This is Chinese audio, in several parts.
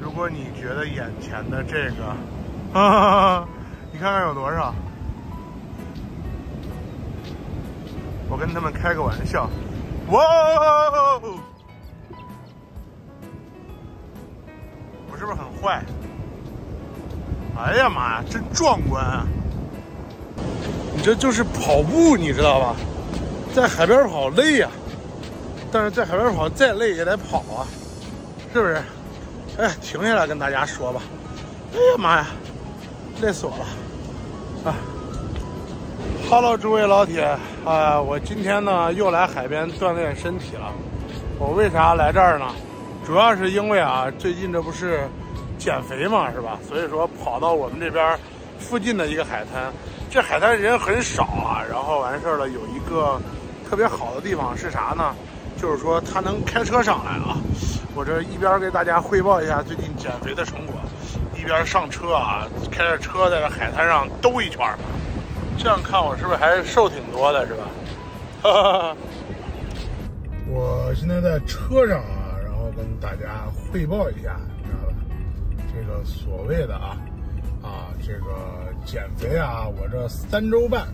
如果你觉得眼前的这个，哈哈哈，你看看有多少？我跟他们开个玩笑，哇！我是不是很坏？哎呀妈呀，真壮观啊！你这就是跑步，你知道吧？在海边跑累呀，但是在海边跑再累也得跑啊，是不是？哎，停下来跟大家说吧。哎呀妈呀，累死我了！啊，Hello，诸位老铁啊，我今天呢又来海边锻炼身体了。我为啥来这儿呢？主要是因为啊，最近这不是减肥嘛，是吧？所以说跑到我们这边附近的一个海滩。这海滩人很少啊，然后完事儿了，有一个。特别好的地方是啥呢？就是说它能开车上来啊！我这一边给大家汇报一下最近减肥的成果，一边上车啊，开着车在这海滩上兜一圈儿。这样看我是不是还瘦挺多的，是吧？哈哈！我现在在车上啊，然后跟大家汇报一下，你知道吧？这个所谓的啊啊这个减肥啊，我这三周半。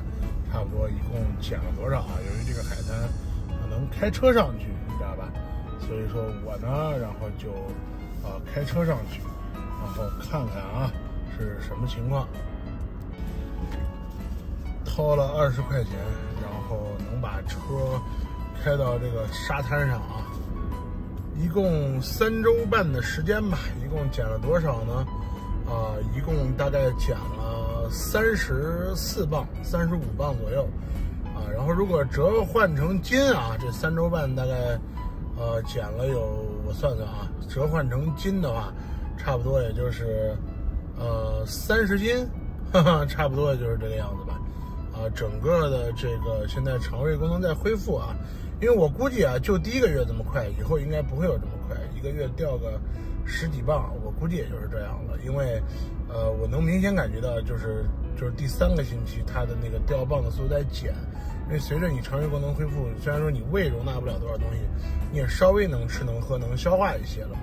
差不多一共减了多少啊？由于这个海滩可能开车上去，你知道吧？所以说我呢，然后就啊开车上去，然后看看啊是什么情况。掏了二十块钱，然后能把车开到这个沙滩上啊。一共三周半的时间吧，一共减了多少呢？啊，一共大概减了。三十四磅，三十五磅左右，啊，然后如果折换成斤啊，这三周半大概，呃，减了有我算算啊，折换成斤的话，差不多也就是，呃，三十斤，哈哈，差不多也就是这个样子吧，啊，整个的这个现在肠胃功能在恢复啊，因为我估计啊，就第一个月这么快，以后应该不会有这么快，一个月掉个十几磅，我估计也就是这样了，因为。呃，我能明显感觉到，就是就是第三个星期，它的那个掉棒的速度在减，因为随着你肠胃功能恢复，虽然说你胃容纳不了多少东西，你也稍微能吃能喝能消化一些了。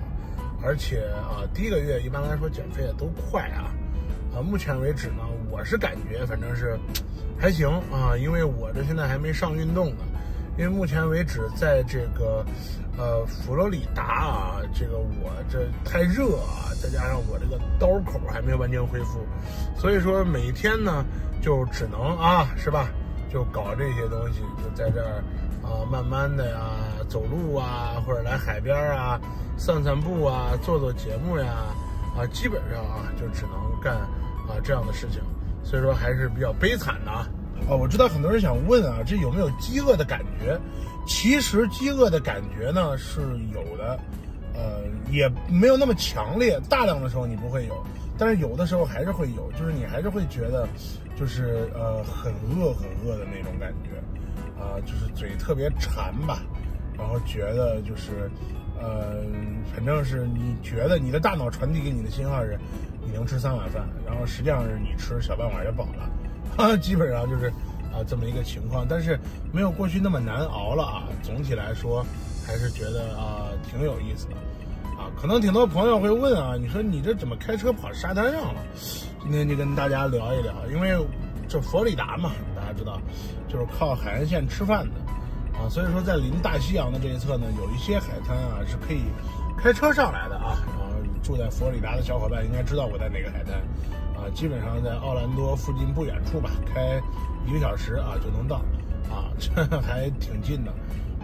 而且啊，第一个月一般来说减肥也都快啊，啊，目前为止呢，我是感觉反正是还行啊，因为我这现在还没上运动呢，因为目前为止在这个呃佛罗里达啊，这个我这太热啊。再加上我这个刀口还没有完全恢复，所以说每天呢就只能啊，是吧？就搞这些东西，就在这儿啊，慢慢的呀，走路啊，或者来海边啊，散散步啊，做做节目呀，啊，基本上啊就只能干啊这样的事情，所以说还是比较悲惨的啊。啊，我知道很多人想问啊，这有没有饥饿的感觉？其实饥饿的感觉呢是有的。呃，也没有那么强烈，大量的时候你不会有，但是有的时候还是会有，就是你还是会觉得，就是呃很饿很饿的那种感觉，啊，就是嘴特别馋吧，然后觉得就是，呃，反正是你觉得你的大脑传递给你的信号是，你能吃三碗饭，然后实际上是你吃小半碗就饱了，基本上就是啊这么一个情况，但是没有过去那么难熬了啊，总体来说。还是觉得啊挺有意思的，啊，可能挺多朋友会问啊，你说你这怎么开车跑沙滩上了？今天就跟大家聊一聊，因为这佛里达嘛，大家知道，就是靠海岸线吃饭的，啊，所以说在临大西洋的这一侧呢，有一些海滩啊是可以开车上来的啊。然后住在佛罗里达的小伙伴应该知道我在哪个海滩，基本上在奥兰多附近不远处吧，开一个小时啊就能到，啊，这还挺近的。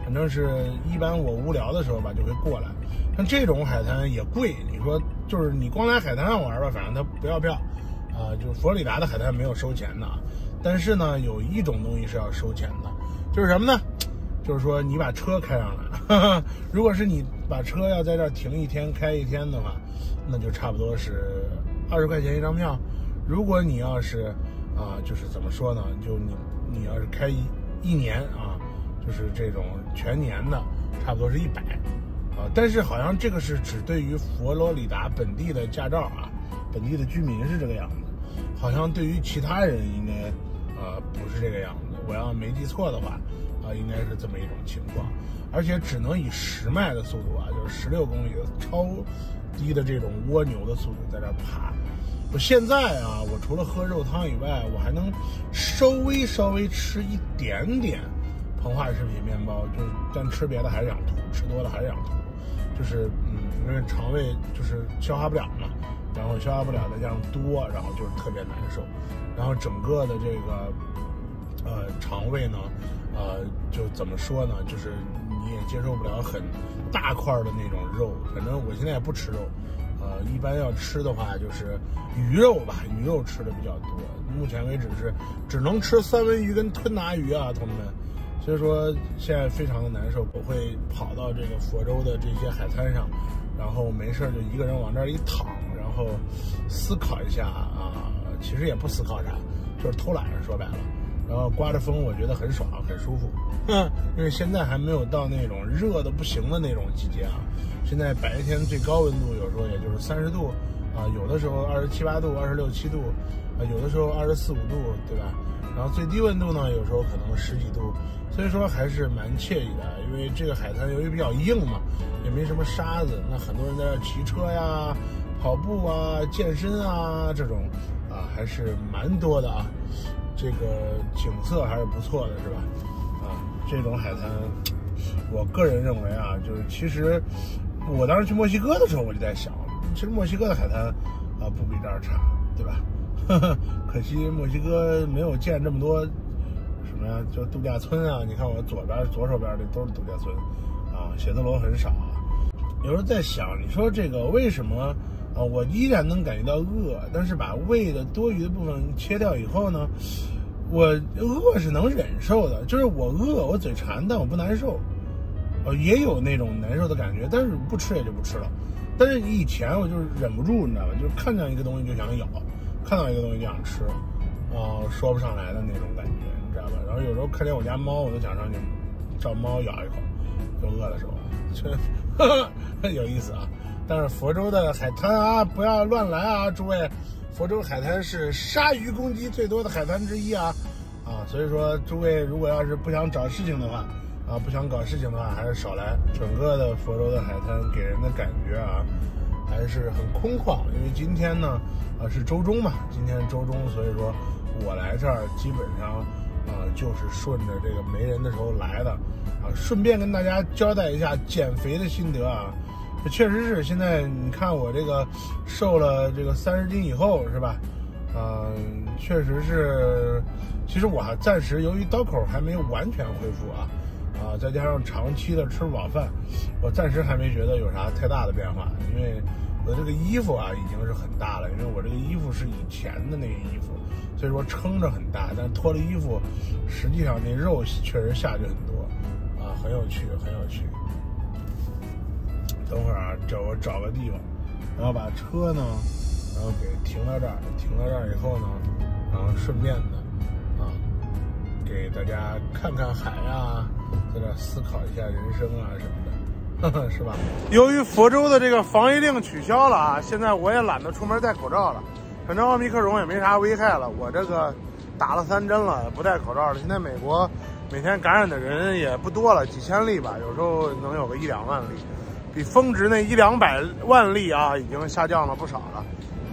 反正是一般我无聊的时候吧，就会过来。像这种海滩也贵，你说就是你光来海滩上玩吧，反正它不要票，啊，就是佛罗里达的海滩没有收钱的。但是呢，有一种东西是要收钱的，就是什么呢？就是说你把车开上来，如果是你把车要在这停一天开一天的话，那就差不多是二十块钱一张票。如果你要是啊，就是怎么说呢？就你你要是开一一年啊。就是这种全年的，差不多是一百，啊，但是好像这个是只对于佛罗里达本地的驾照啊，本地的居民是这个样子，好像对于其他人应该，呃，不是这个样子。我要没记错的话，啊，应该是这么一种情况，而且只能以十迈的速度啊，就是十六公里的超低的这种蜗牛的速度在这爬。我现在啊，我除了喝肉汤以外，我还能稍微稍微吃一点点膨化食品面包，就但吃别的还是想吐，吃多了还是想吐，就是嗯，因为肠胃就是消化不了嘛，然后消化不了再加上多，然后就是特别难受，然后整个的这个呃肠胃呢，呃就怎么说呢，就是你也接受不了很大块的那种肉，反正我现在也不吃肉。一般要吃的话就是鱼肉吧，鱼肉吃的比较多。目前为止是只能吃三文鱼跟吞拿鱼啊，同志们。所以说现在非常的难受。我会跑到这个佛州的这些海滩上，然后没事就一个人往这儿一躺，然后思考一下啊，其实也不思考啥，就是偷懒。说白了，然后刮着风，我觉得很爽，很舒服。嗯，因为现在还没有到那种热的不行的那种季节啊。现在白天最高温度有时候也就是三十度，啊，有的时候二十七八度、二十六七度，啊，有的时候二十四五度，对吧？然后最低温度呢，有时候可能十几度，所以说还是蛮惬意的。因为这个海滩由于比较硬嘛，也没什么沙子，那很多人在这骑车呀、跑步啊、健身啊这种，啊，还是蛮多的啊。这个景色还是不错的，是吧？啊，这种海滩，我个人认为啊，就是其实。我当时去墨西哥的时候，我就在想，其实墨西哥的海滩啊不比这儿差，对吧？可惜墨西哥没有建这么多什么呀，就度假村啊。你看我左边左手边的都是度假村啊，写字楼很少啊。有时候在想，你说这个为什么啊？我依然能感觉到饿，但是把胃的多余的部分切掉以后呢，我饿是能忍受的，就是我饿，我嘴馋，但我不难受。呃，也有那种难受的感觉，但是不吃也就不吃了。但是以前我就是忍不住，你知道吧？就是看见一个东西就想咬，看到一个东西就想吃，啊，说不上来的那种感觉，你知道吧？然后有时候看见我家猫，我都想上去找猫咬一口，都饿的时候，这有意思啊。但是佛州的海滩啊，不要乱来啊，诸位！佛州海滩是鲨鱼攻击最多的海滩之一啊，啊，所以说诸位如果要是不想找事情的话。啊，不想搞事情的话，还是少来。整个的佛州的海滩给人的感觉啊，还是很空旷。因为今天呢，啊是周中嘛，今天周中，所以说我来这儿基本上啊就是顺着这个没人的时候来的。啊，顺便跟大家交代一下减肥的心得啊，确实是现在你看我这个瘦了这个三十斤以后是吧？嗯，确实是，其实我还暂时由于刀口还没有完全恢复啊。啊，再加上长期的吃不饱饭，我暂时还没觉得有啥太大的变化。因为我这个衣服啊已经是很大了，因为我这个衣服是以前的那个衣服，所以说撑着很大，但脱了衣服，实际上那肉确实下去很多，啊，很有趣，很有趣。等会儿啊，找我找个地方，然后把车呢，然后给停到这儿，停到这儿以后呢，然后顺便的啊，给大家看看海啊。在这思考一下人生啊什么的，是吧？由于佛州的这个防疫令取消了啊，现在我也懒得出门戴口罩了。反正奥密克戎也没啥危害了，我这个打了三针了，不戴口罩了。现在美国每天感染的人也不多了，几千例吧，有时候能有个一两万例，比峰值那一两百万例啊已经下降了不少了。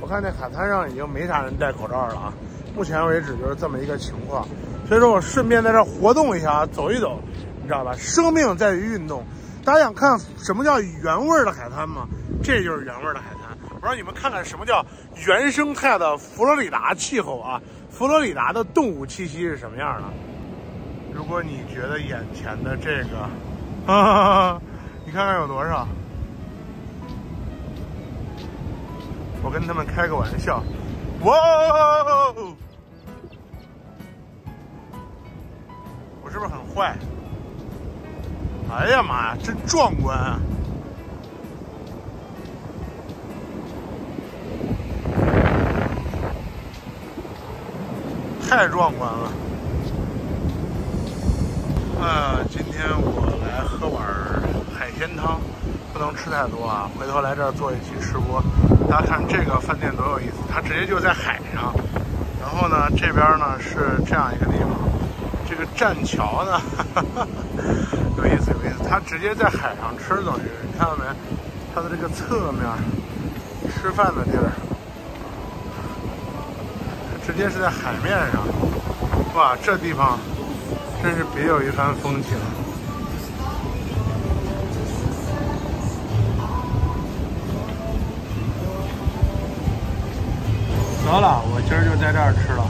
我看那海滩上已经没啥人戴口罩了啊，目前为止就是这么一个情况。所以说我顺便在这活动一下，走一走。你知道吧？生命在于运动。大家想看什么叫原味的海滩吗？这就是原味的海滩。我让你们看看什么叫原生态的佛罗里达气候啊！佛罗里达的动物气息是什么样的？如果你觉得眼前的这个，啊，你看看有多少？我跟他们开个玩笑。哇！我是不是很坏？哎呀妈呀，真壮观！啊！太壮观了！啊，今天我来喝碗海鲜汤，不能吃太多啊，回头来这儿做一期吃播。大家看这个饭店多有意思，它直接就在海上，然后呢，这边呢是这样一个地方。这个栈桥呢，有意思有意思，它直接在海上吃，等于你看到没？它的这个侧面。吃饭的地儿，直接是在海面上。哇，这地方真是别有一番风情。得了，我今儿就在这儿吃了，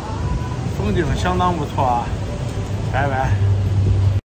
风景相当不错啊。Bye bye.